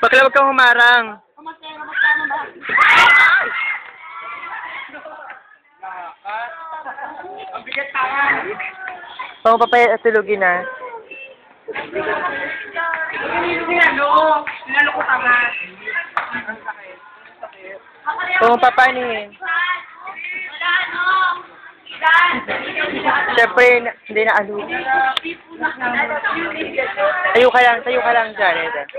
Bakla, huwag kang humarang. Ang bigat tanga. Pang papaya tulugin na. Sinalo. Sinalo ko tanga. Pang papanihin. Wala, no? Siyempre, hindi na alo. Tayo ka lang, tayo ka lang dyan. Eden.